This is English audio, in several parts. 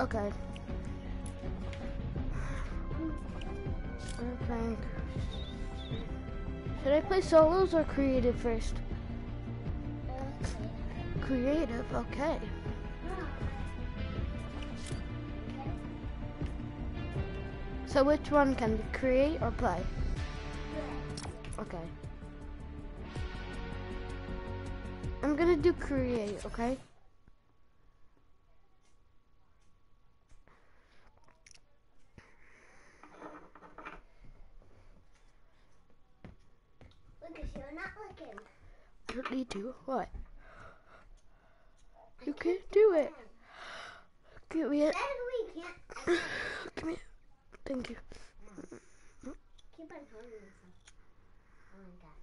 Okay. Playing. Should I play solos or creative first? Creative, okay. So which one can you create or play? Okay. I'm gonna do create, okay? Lucas, you're not looking. Need to. What? You can't do it. Give me it. We can't. Give me it. Thank you. Keep on holding yourself. Oh my god.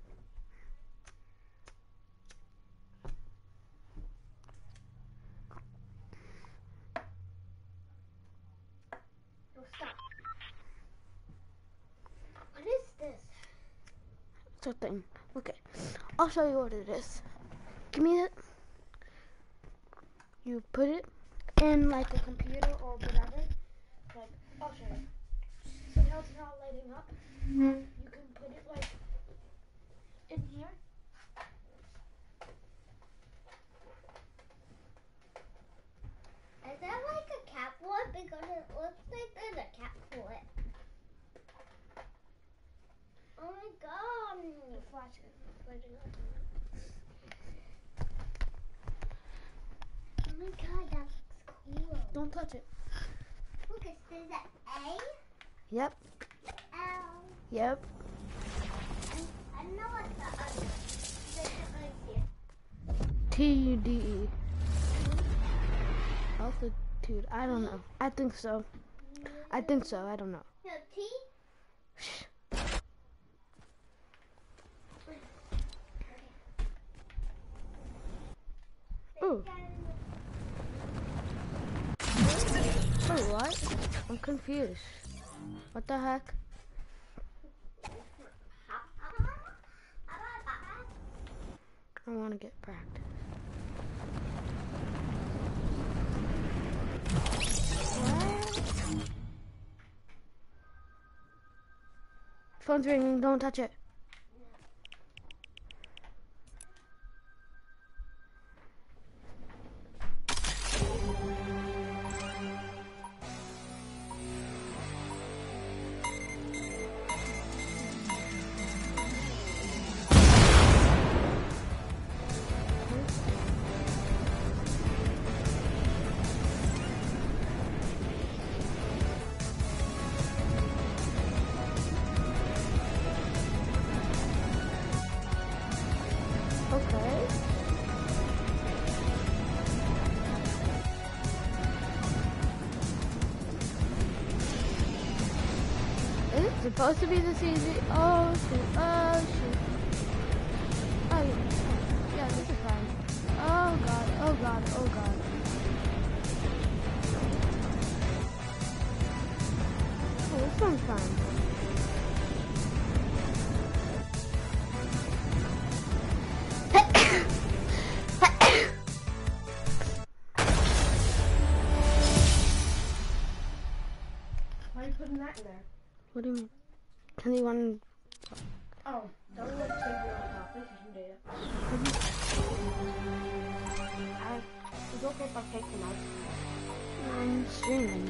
Stop. What is this? It's a thing. Okay. I'll show you what it is. Give me it. You put it in like a computer or whatever. Like, I'll show you. See how it's not lighting up? Mm-hmm. You can put it like in here. Is that like a cat foot? Because it looks like there's a cat foot. Oh my god. The flash is lighting up. Oh my god, that looks cool. Don't touch it. Lucas, there's an A, Yep. L, Yep. and I don't know what the other. There's a right here. T U D E. Altitude. I don't know. I think so. I think so. I don't know. No, T. Oh, what? I'm confused. What the heck? I want to get practice. What? Phone's ringing. Don't touch it. Supposed to be this easy? Oh shoot, oh shoot. Oh yeah, yeah, this is fine. Oh god, oh god, oh god. Oh, this one's fine. Why are you putting that in there? What do you mean? Can you want Oh, don't let it save your own PlayStation data. I, it's okay if I take them out. I'm streaming.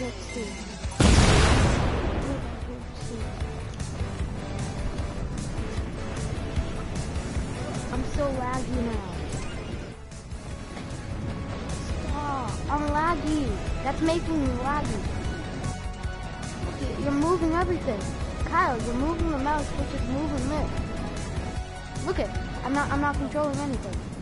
Let's see. Let's see. I'm so laggy now. Stop. I'm laggy. That's making me laggy. You're moving everything. Kyle, you're moving the mouse, which is moving this. Look it. I'm not I'm not controlling anything.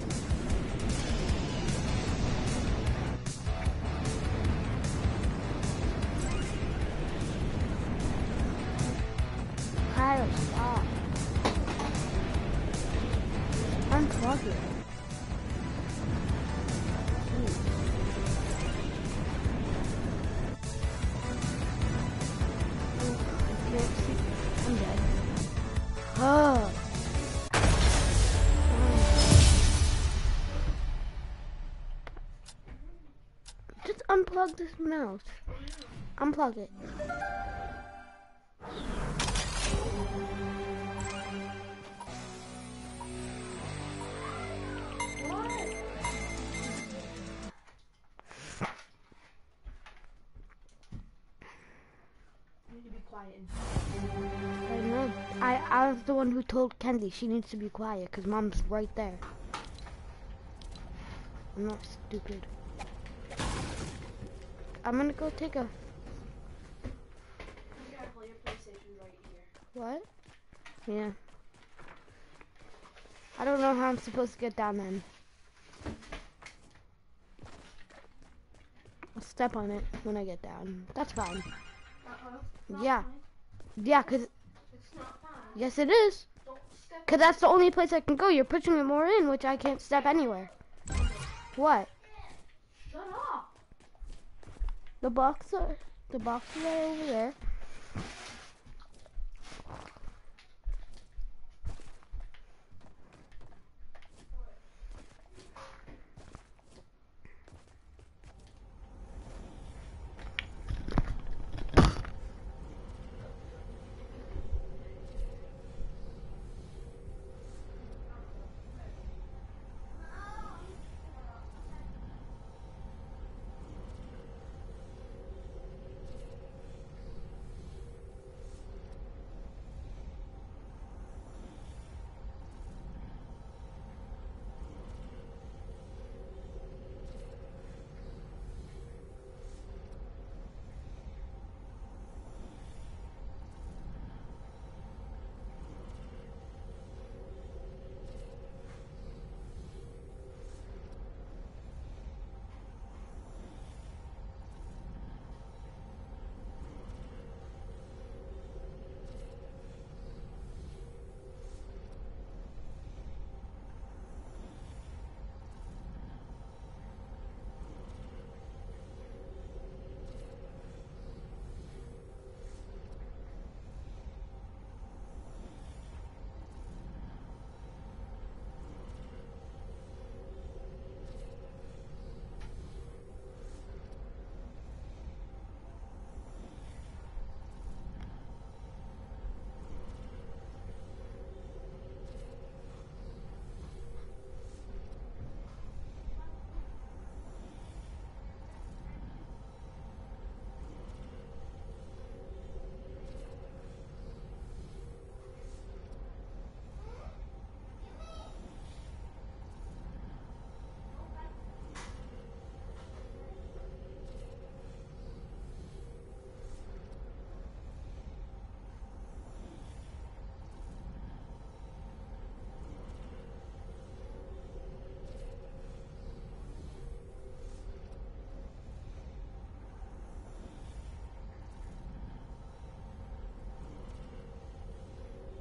Unplug. Unplug it. I know. I, I was the one who told Kenzie she needs to be quiet because mom's right there. I'm not stupid. I'm gonna go take a. Be careful, your PlayStation's right. What? Yeah. I don't know how I'm supposed to get down then. I'll step on it when I get down. That's fine. Uh-oh. Yeah. Yeah, because, It's not fine. yes, it is. Because that's the only place I can go. You're pushing it more in, which I can't step anywhere. What? Shut up. The box are, the boxes are over there.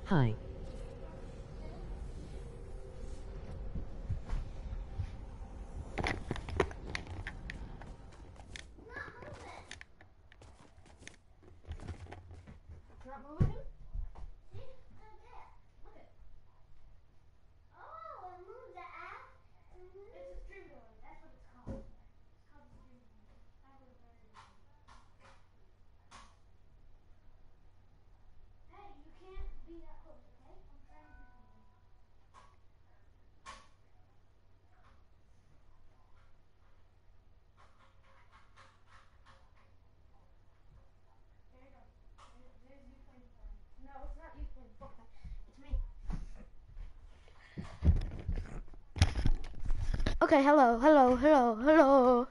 Hi. It's not moving? See? Right there. Look at Oh, it moved the app. It's a stream door. That's what it's called. It's called a stream door. I would have better than Hey, you can't be that close, okay? I'm trying to do something. There you go. There- There's you playing fine. No, it's not you playing fine. It's me. Okay, hello, hello, hello, hello.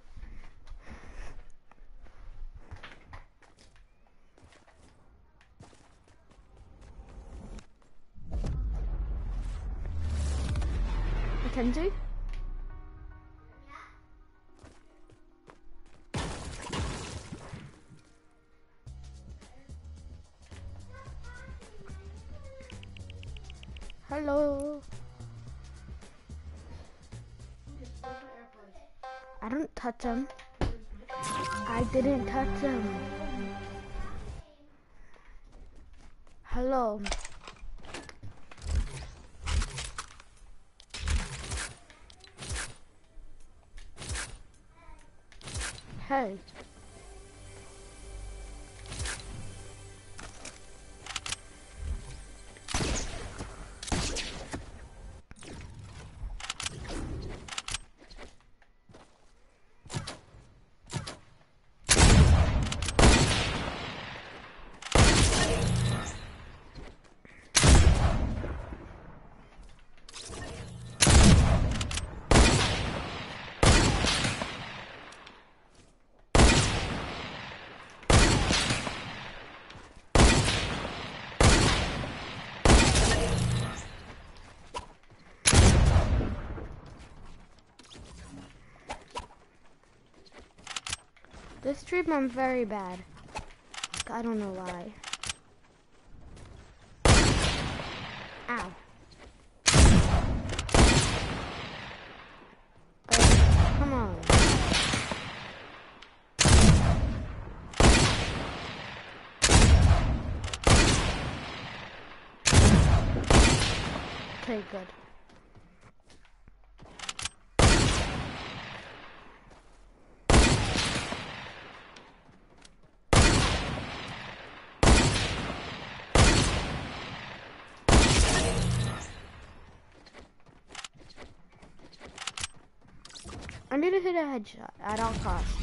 Mackenzie? Touch them. I didn't touch them. Hello. Hey. This treatment very bad. I don't know why. Ow. Uh, come on. Okay, good. Need to hit a headshot at all costs.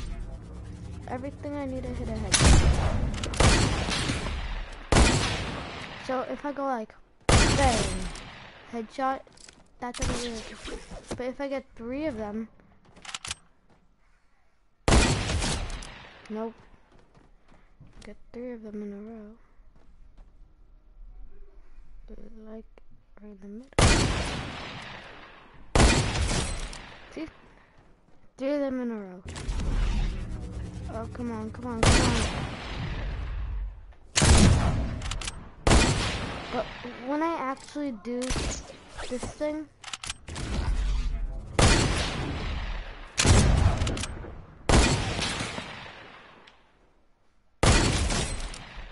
Everything I need to hit a headshot. So if I go like bang, headshot, that doesn't really. But if I get three of them, nope. Get three of them in a row. Like right in the middle. See? Three of them in a row. Oh, come on, come on, come on. But when I actually do this thing,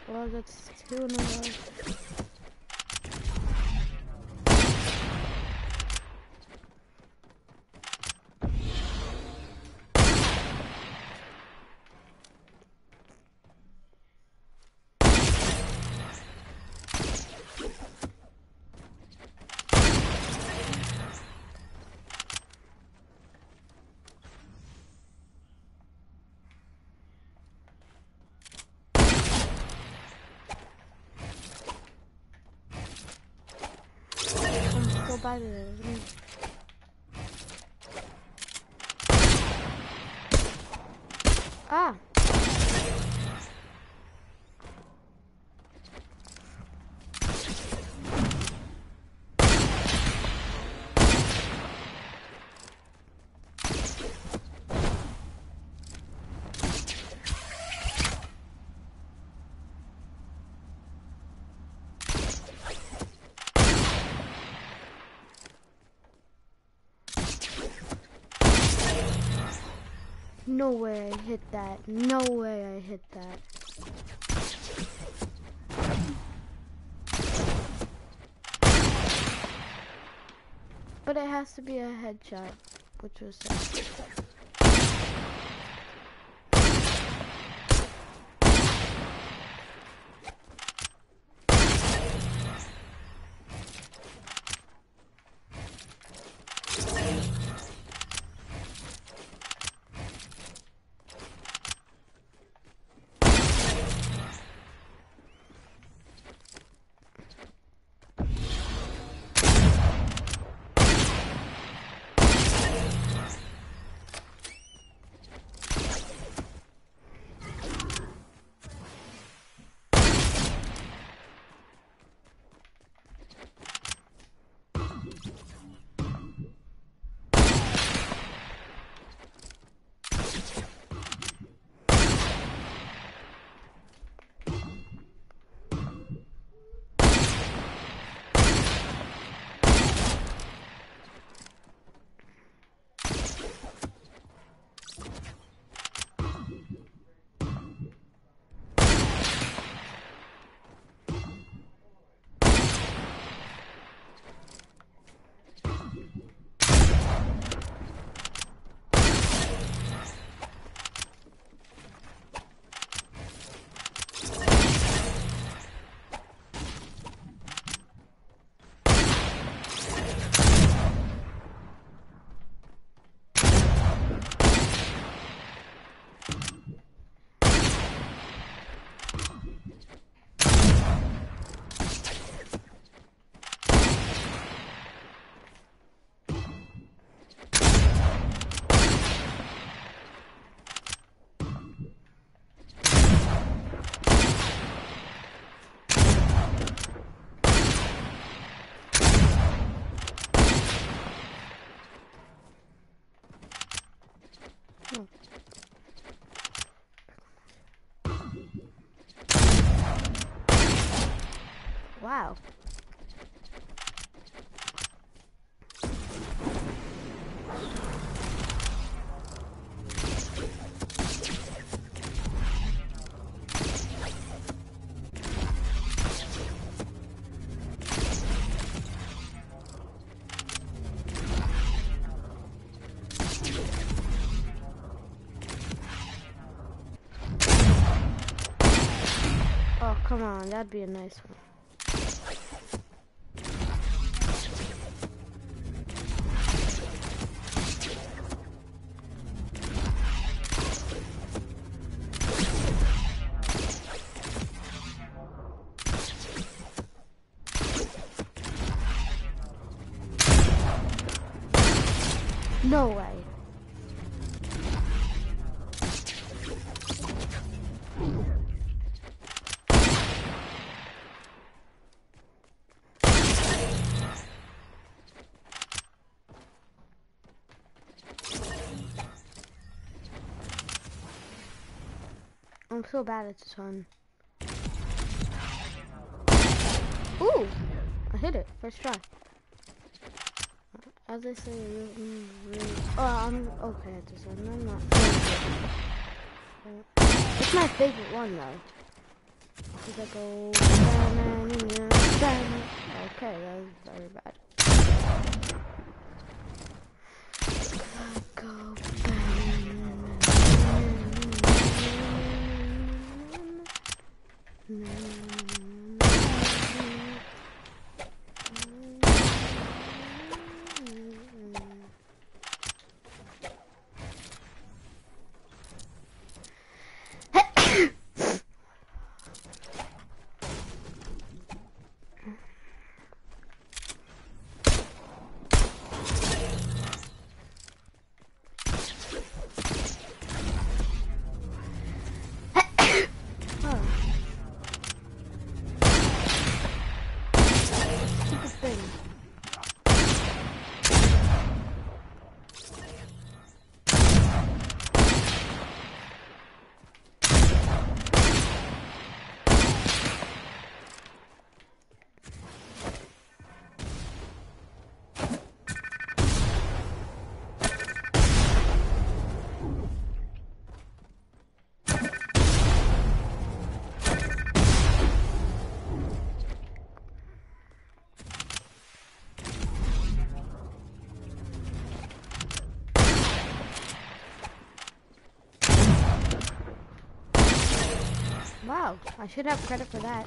well, that's two in a row. I'm so bad at No way I hit that. No way I hit that. But it has to be a headshot, which was Oh come on, that'd be a nice one. No way. I'm so bad at this one. Ooh! I hit it. First try. As I say, mm, mm, oh, I'm okay at this one. I'm not. It's my favorite one though. I go. Okay, that was very bad. Oh. Wow, I should have credit for that.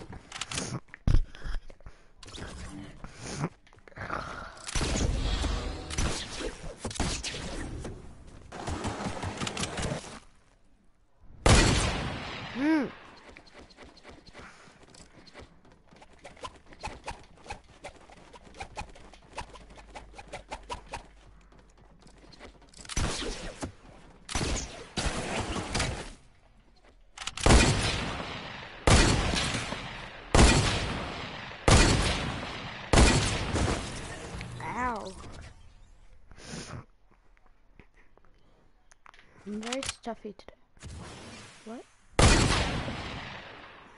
Hmm. Ow. I'm very stuffy today. What?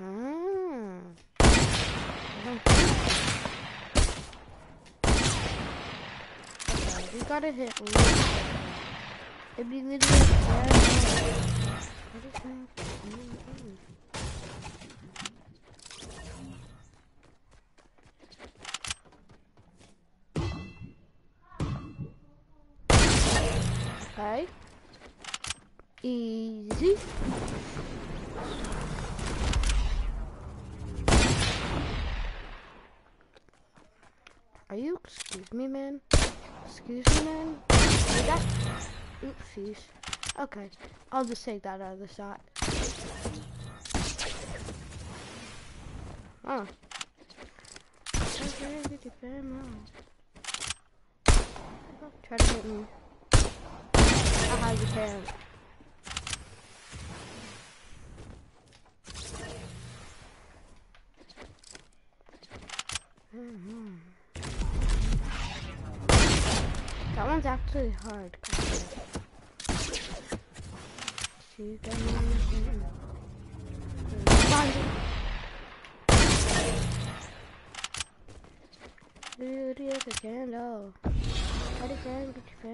Ah. I don't think- Okay, we gotta hit. It'd be literally very hard. What is that? Okay. Easy. Are you? Excuse me, man. Excuse man. Oopsies. Okay, I'll just take that other shot. Oh. Try to hit me. Haha, you can't. Mhm. That one's actually hard. A candle. Try to find get your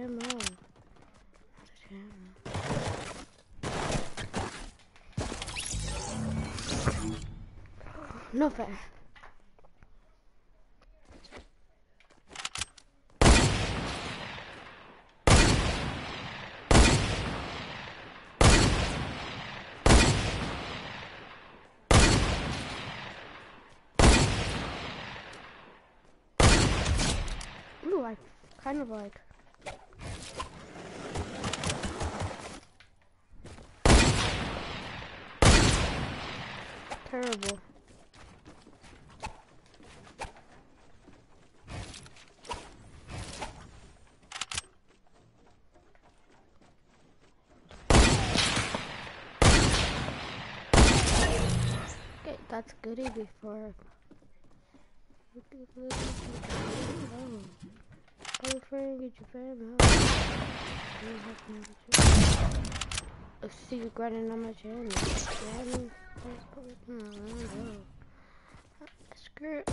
fair. Kind of like. Terrible. Okay, that's goody before. Hey friend, get your family Let's see you grinding on my channel. Grinding, Screw it.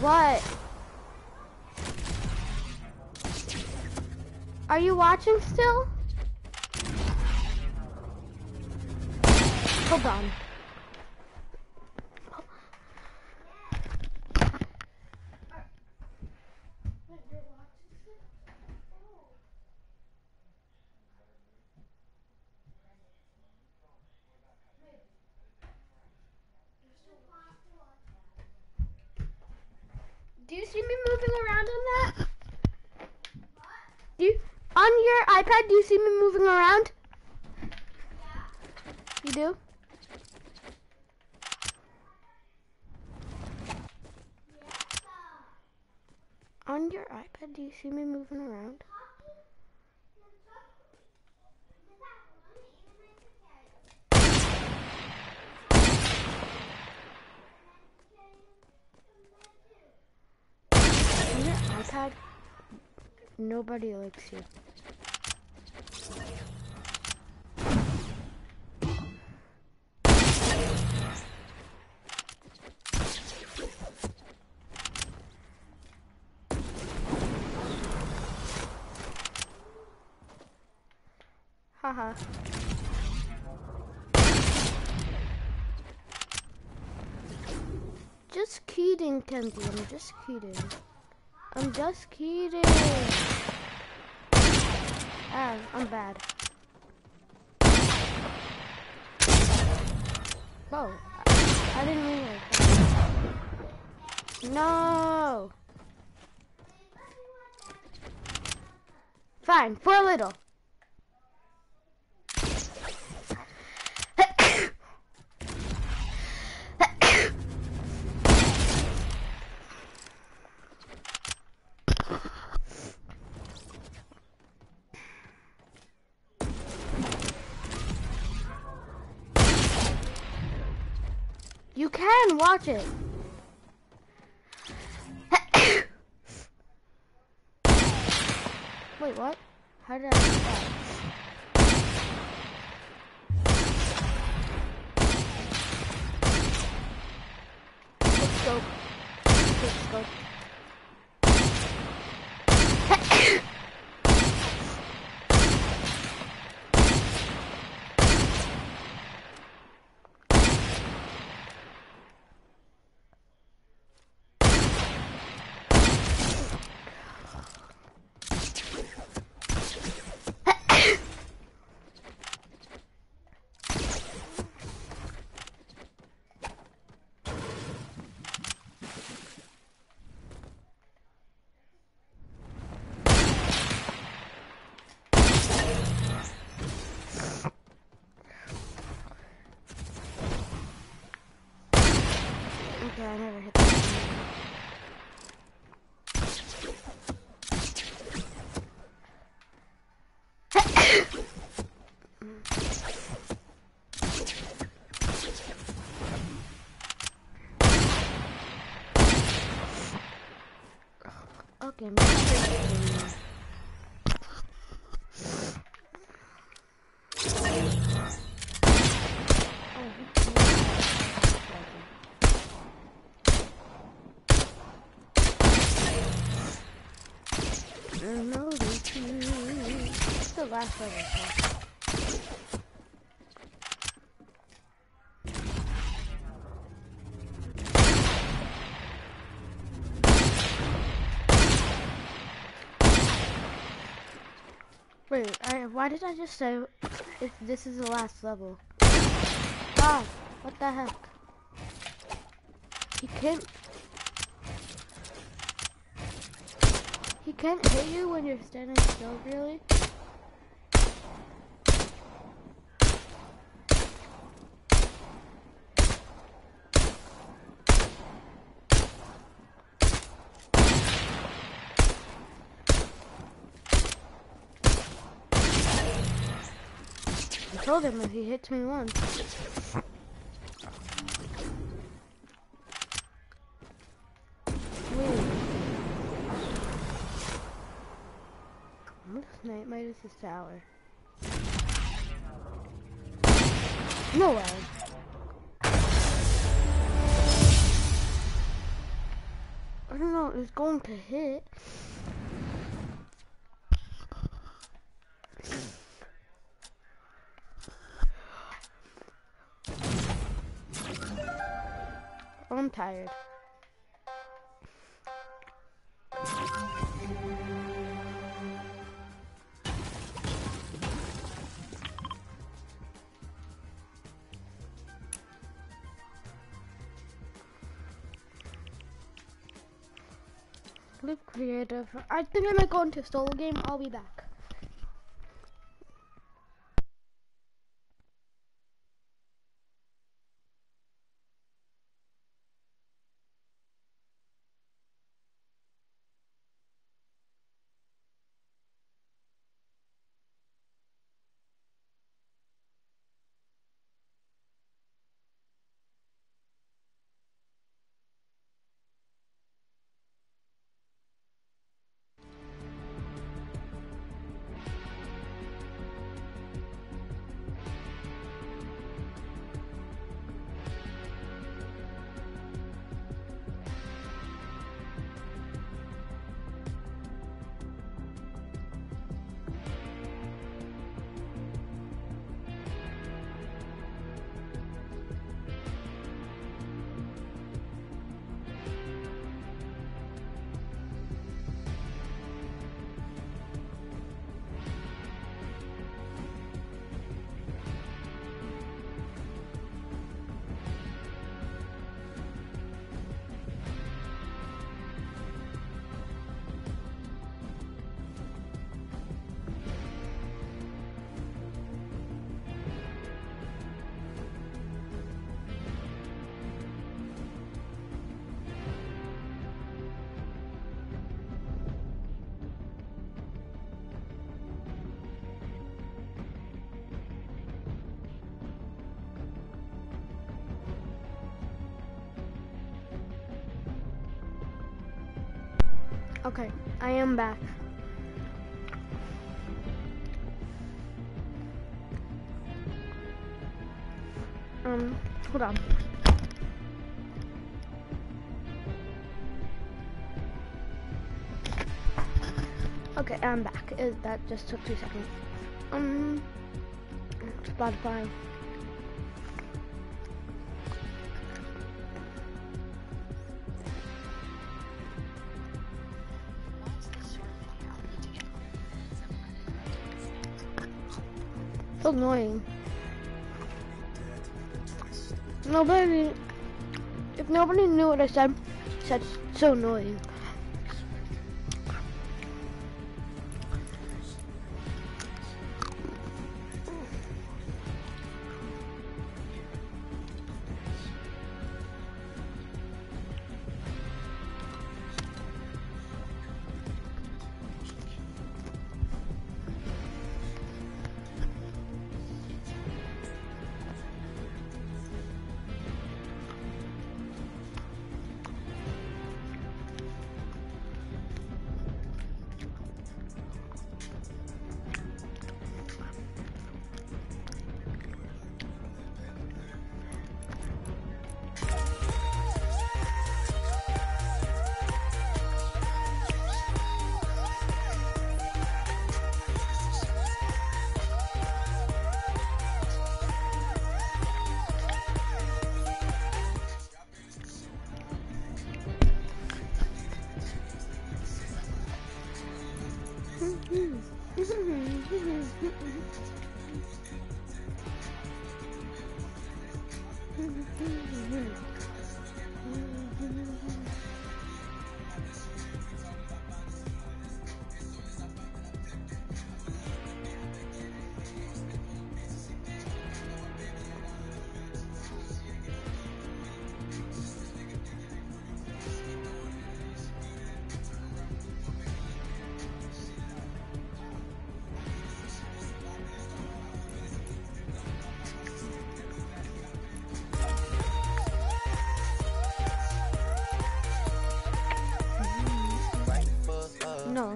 What? Are you watching still? Hold on. Wait, you're watching still? Oh. Do you see me moving around on that? Do you, on your iPad, do you see me moving around? You do? On your iPad, do you see me moving around? On your iPad, nobody likes you. Haha. Just kidding, Kenzie. I'm just kidding. I'm just kidding. Ah, I'm bad. Whoa. I, I didn't mean that. No. Fine, for a little. Can watch it. Wait, what? How did I do that? Let's go. Let's go. Okay, I never hit that. Okay, maybe- No, It's the last level. Wait, I, why did I just say if this is the last level? Ah, what the heck? You can't. He can't hit you when you're standing still, really? I told him if he hits me once. Wait. This is tower. No way. I don't know, it's going to hit. I'm tired. Live creative. I think I might go into a solo game. I'll be back. I am back. Um, hold on. Okay, I'm back. That just took two seconds. Um, Spotify. Annoying. Nobody, if nobody knew what I said, that's so annoying.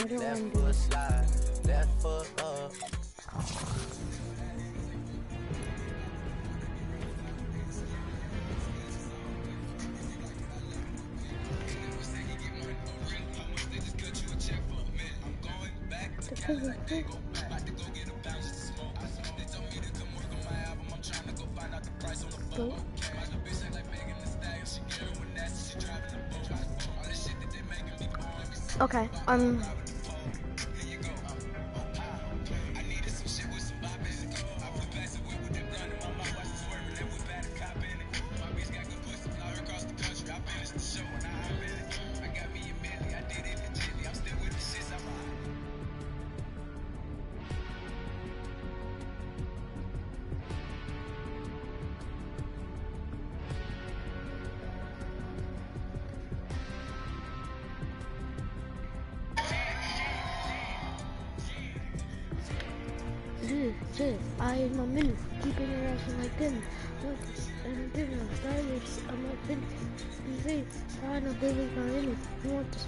I don't Left want to do slide, left foot up. Go. Find out the price on the buttons. Okay, um.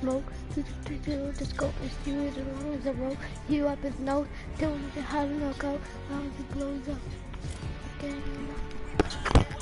Smoke? The scope, and steal it as long as roll. You up his nose, tell him how out, as long he blows up. Okay.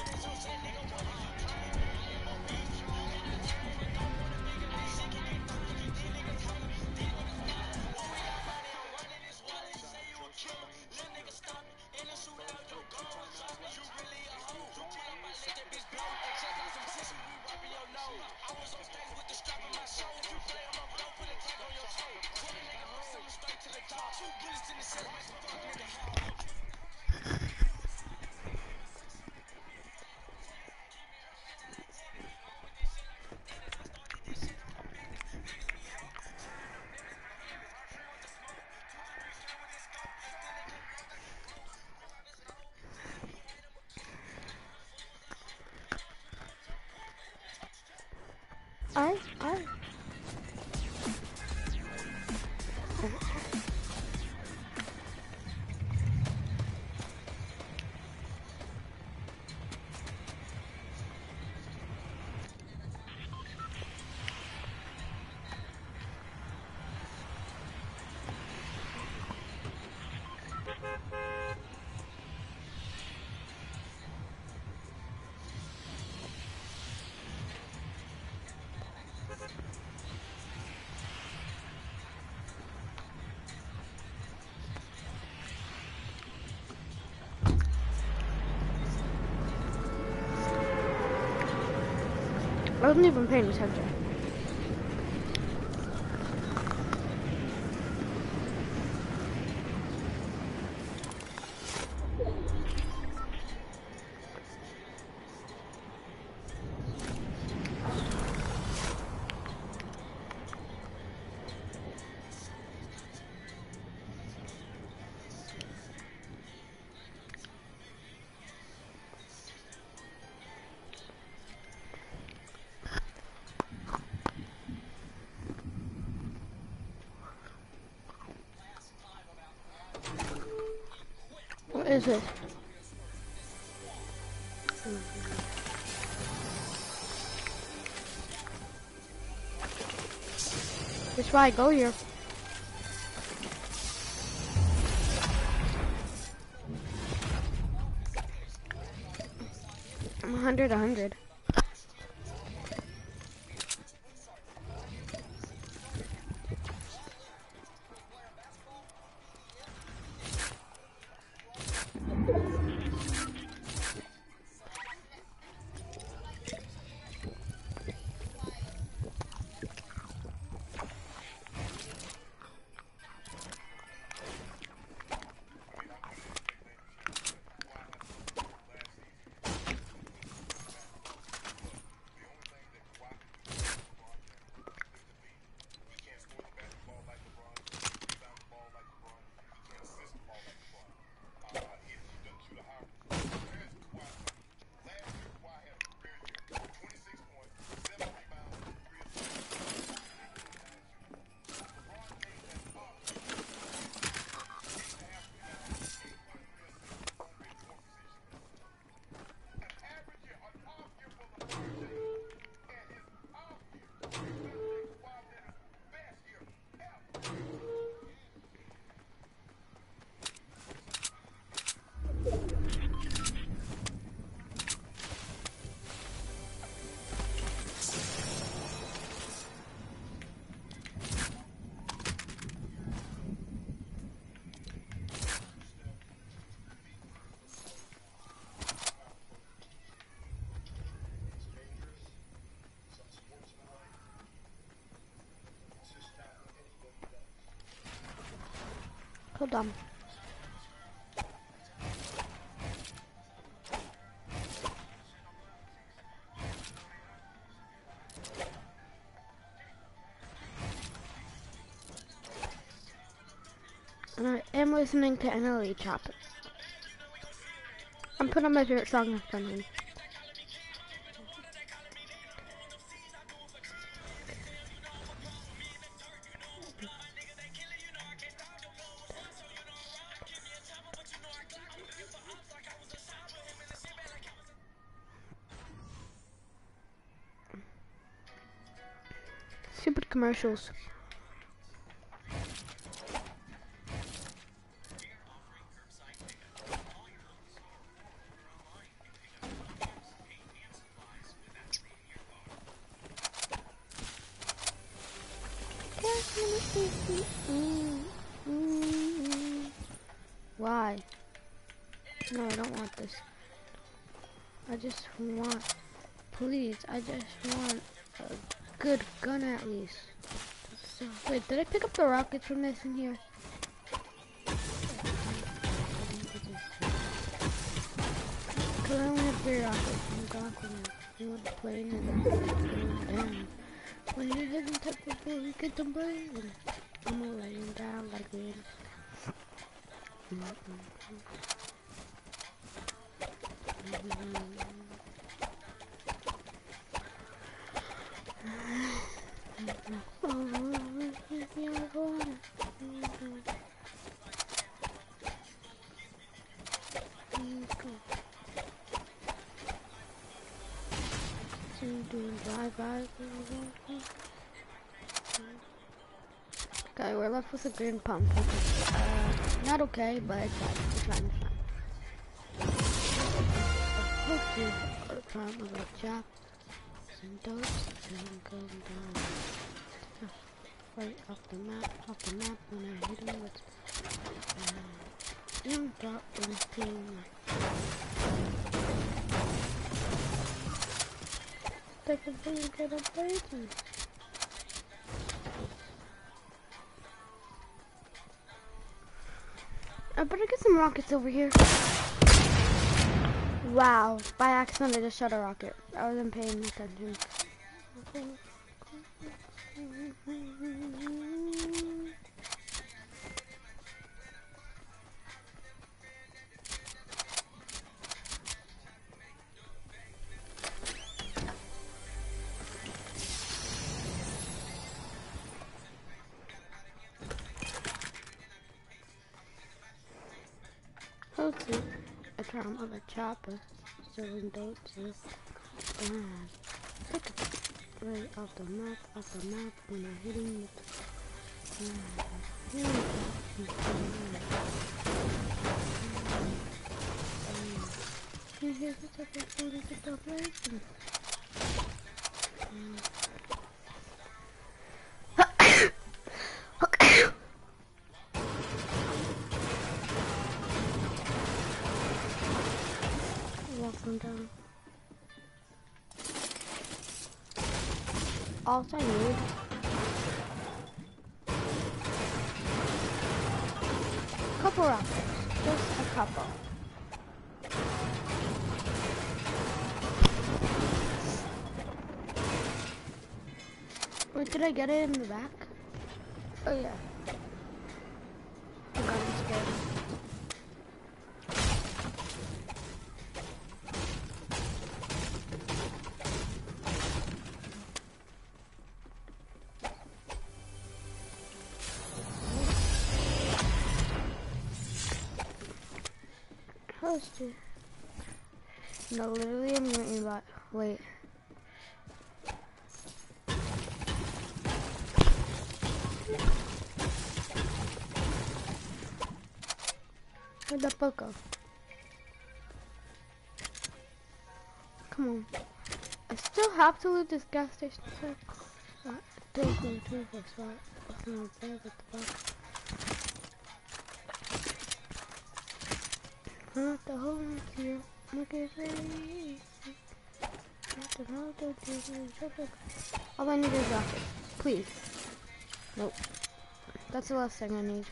I. I wasn't even paying attention. Is it? That's why I go here. I'm 100, 100. Hold on. And I am listening to NLE Choppa. I'm putting on my favorite song in commercials. Rockets from this in here? Cause I only have three rockets from Gauntlet. You want plane and then down. When it doesn't touch floor, we get the blame. I'm gonna lay him down like this. Okay, we're left with a green pump. Uh, not okay, but it's fine. It's fine. It's fine. Right off the map, off the map when I hit him with. Uh, drop anything. Take a thing, get a baby. Rockets over here. Wow, by accident I just shot a rocket. I wasn't paying attention. Drum of a chopper, selling dope to. Pick it right off the map, off the map when I hit him with the Here we go. Here's the second thing to get the blazing. Walking All I need. Couple rockets. Just a couple. Wait, did I get it in the back? Oh yeah. No, literally, I'm getting about. Wait. Where'd the boat go? Come on. I still have to leave this gas station. So uh, don't go to the spot. It's not there, but the fuck. Not the whole here. All I need is rockets. Please. Nope. That's the last thing I need.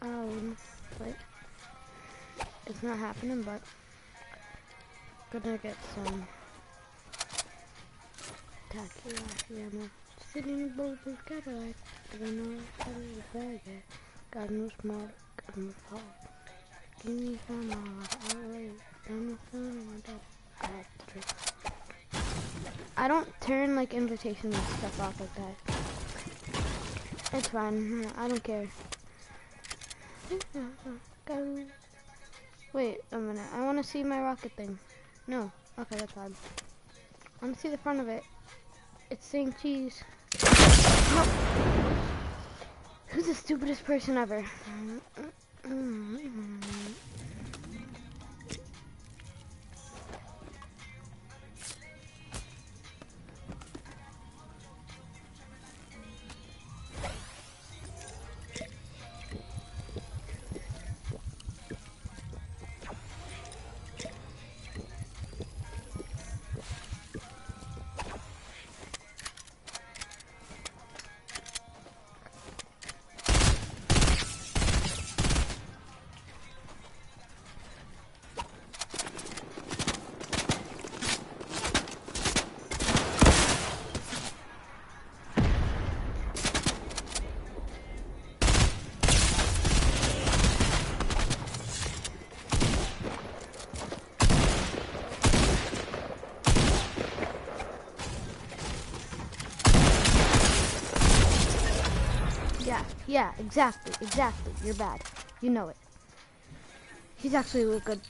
Um, wait. It's not happening, but gonna get some tacky ammo. Sitting in both of Cadillac, I don't know how to bag it. Got no smart, Give me some I got I had. I don't turn like invitations and stuff off like that. It's fine. I don't care. Wait a minute. I want to see my rocket thing. No. Okay, that's fine. I want to see the front of it. It's saying cheese. Who's the stupidest person ever? Mm, mm, mm, exactly, exactly. You're bad. You know it. He's actually really good.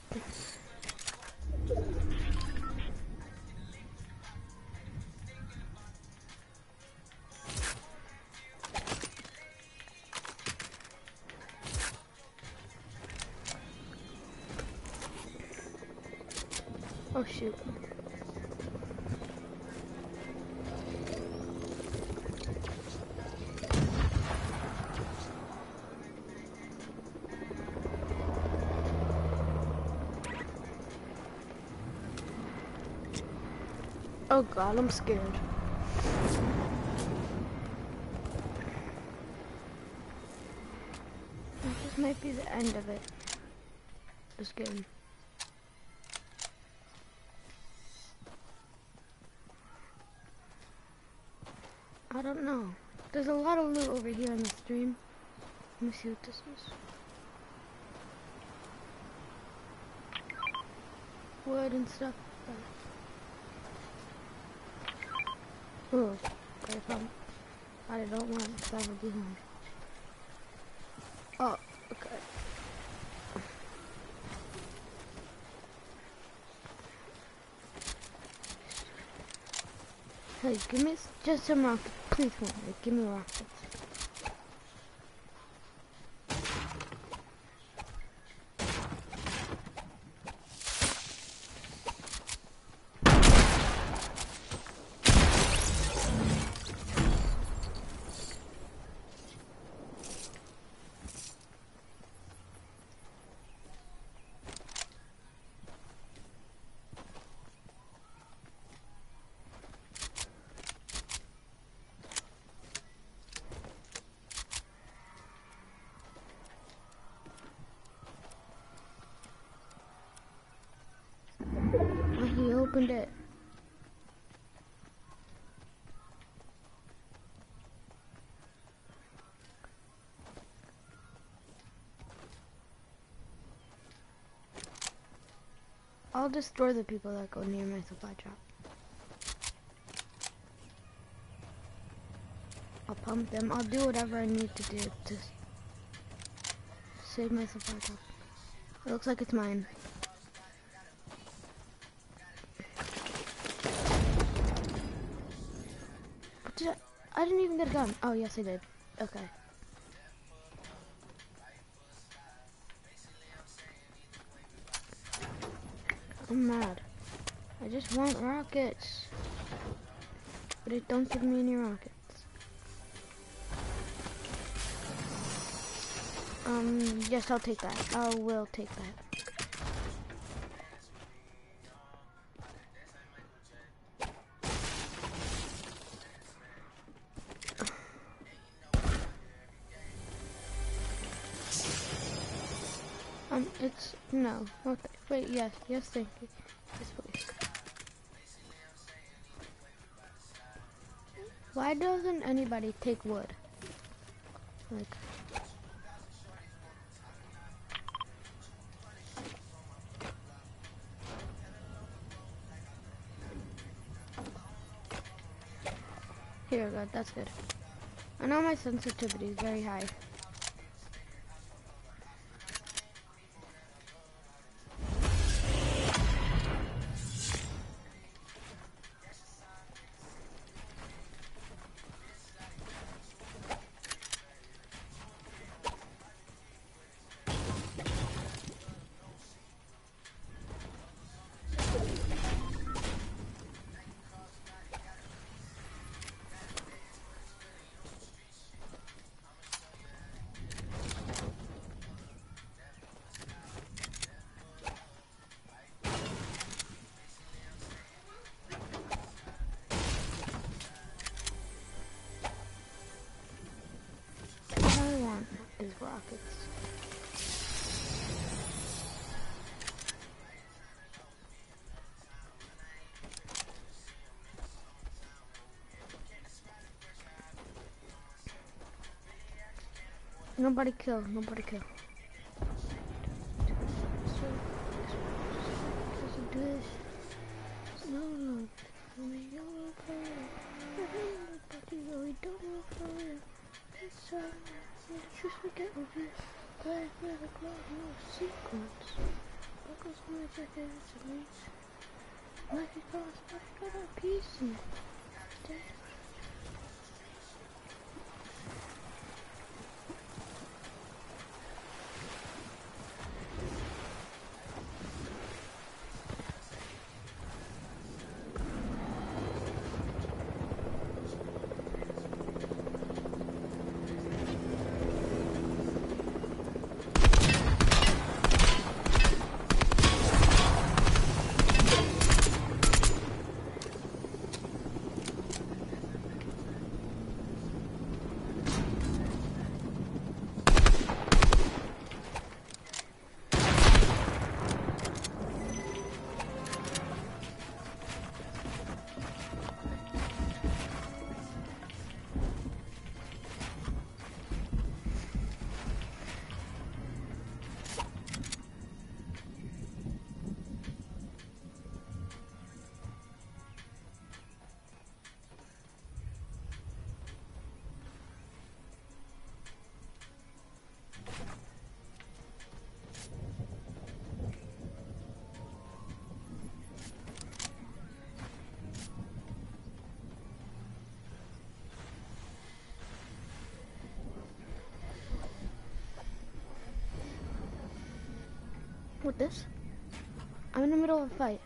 Oh shoot. Oh god, I'm scared. This might be the end of it. This game. I don't know. There's a lot of loot over here on the stream. Let me see what this is. Wood and stuff. Oh, fine. I don't want to travel behind. Oh, okay. Hey, give me just some rockets. Please. Give me rockets. Oh, he opened it. I'll destroy the people that go near my supply drop. I'll pump them. I'll do whatever I need to do to save my supply drop. It looks like it's mine. Did I, I didn't even get a gun. Oh, yes, I did. Okay. I'm mad. I just want rockets. But it don't give me any rockets. Um, yes, I'll take that. I will take that. No. th- wait, yes, yes, thank you. Yes, please. Why doesn't anybody take wood? Like, here God. That's good. I know my sensitivity is very high. Is rockets. Nobody kill, nobody kill. With this? I'm in the middle of a fight.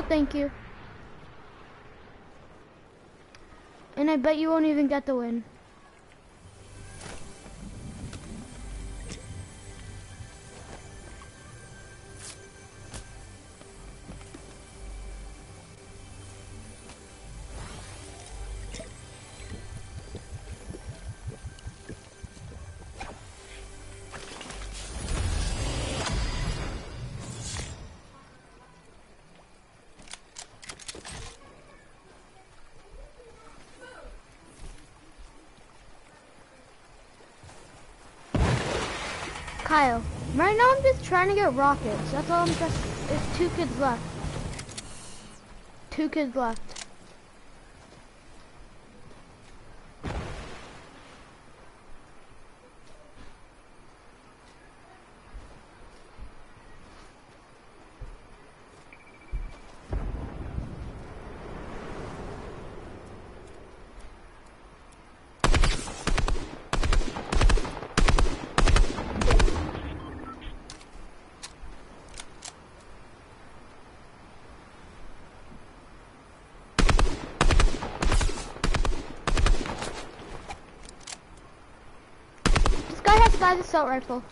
No, thank you. And I bet you won't even get the win. Kyle, right now I'm just trying to get rockets. That's all I'm just. There's two kids left. Two kids left. Buy the assault rifle.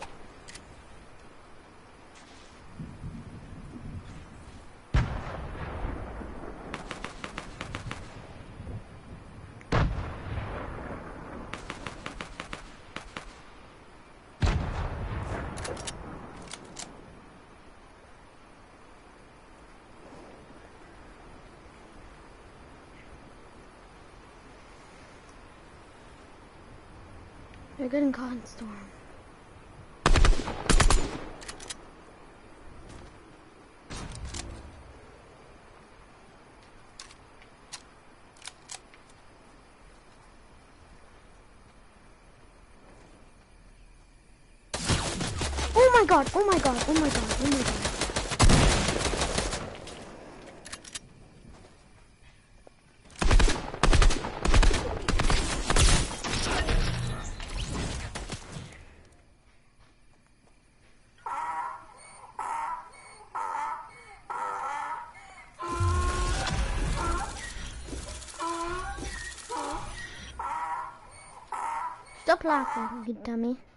They're getting caught in storm. Oh my god, oh my god, oh my god, oh my god. Stop laughing, you dummy.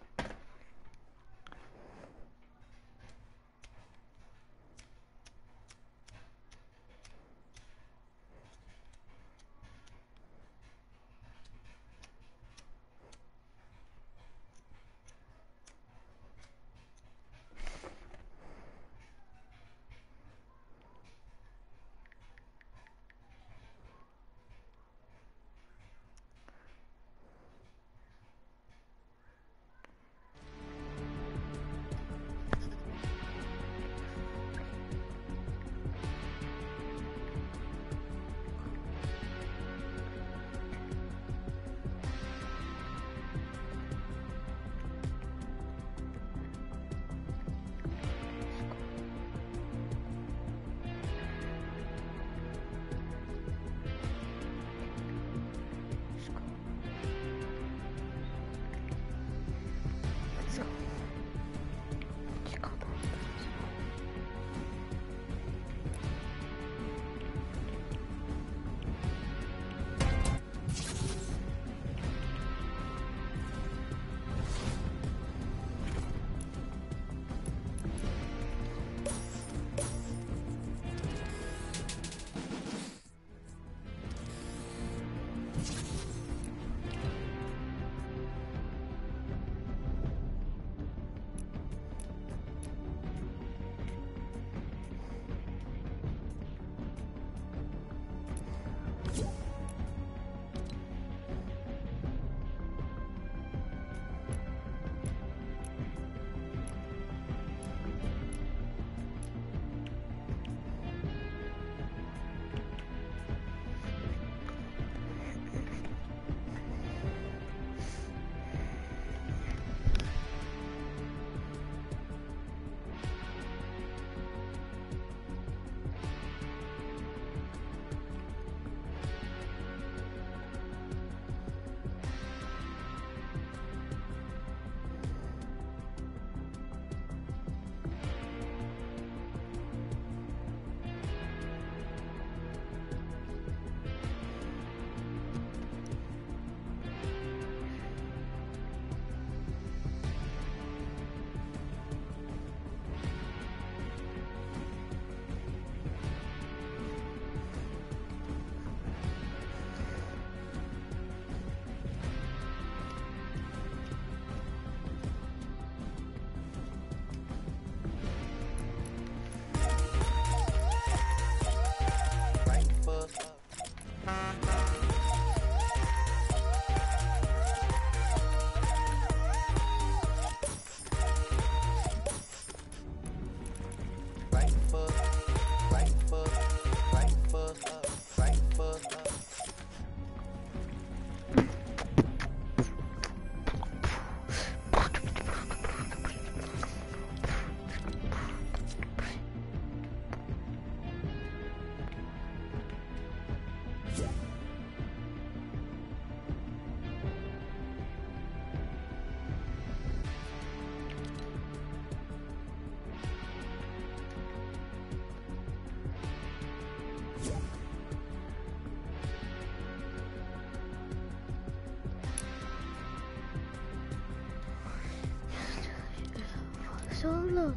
I don't know.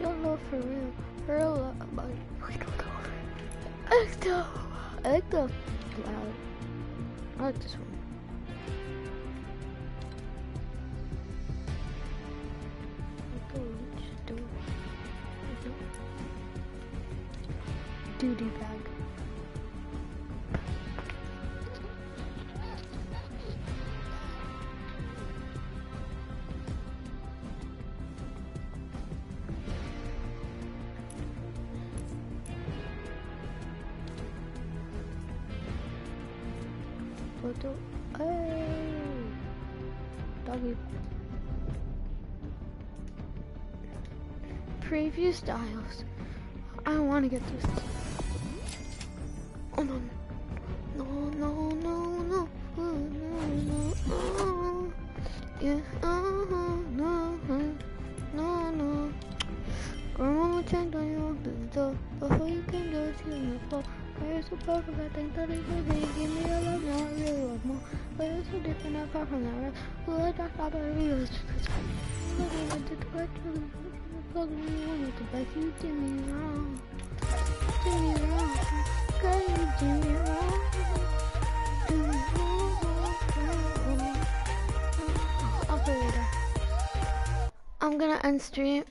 I don't know for real. For real about Ecto. Ecto. Ecto. Wow. I like this one. Styles. I want to get through this. stream